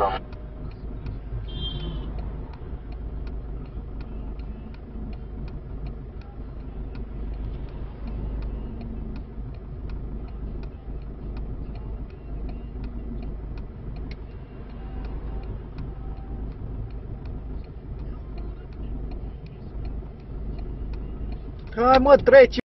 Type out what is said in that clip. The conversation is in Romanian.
cam Hai mă, treci